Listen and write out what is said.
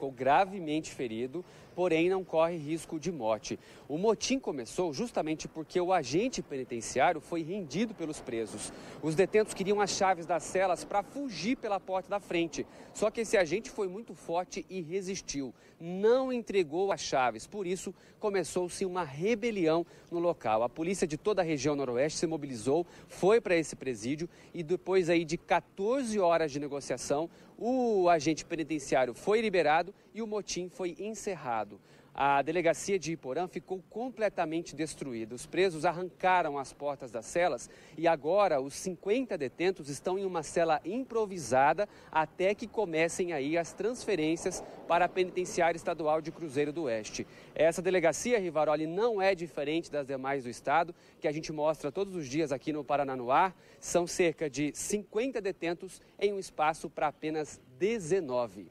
ficou gravemente ferido, porém não corre risco de morte. O motim começou justamente porque o agente penitenciário foi rendido pelos presos. Os detentos queriam as chaves das celas para fugir pela porta da frente. Só que esse agente foi muito forte e resistiu. Não entregou as chaves. Por isso, começou-se uma rebelião no local. A polícia de toda a região noroeste se mobilizou, foi para esse presídio e depois aí de 14 horas de negociação, o agente penitenciário foi liberado e o motim foi encerrado. A delegacia de Iporã ficou completamente destruída. Os presos arrancaram as portas das celas e agora os 50 detentos estão em uma cela improvisada até que comecem aí as transferências para a penitenciária estadual de Cruzeiro do Oeste. Essa delegacia, Rivaroli, não é diferente das demais do estado, que a gente mostra todos os dias aqui no Parananuá. São cerca de 50 detentos em um espaço para apenas 19.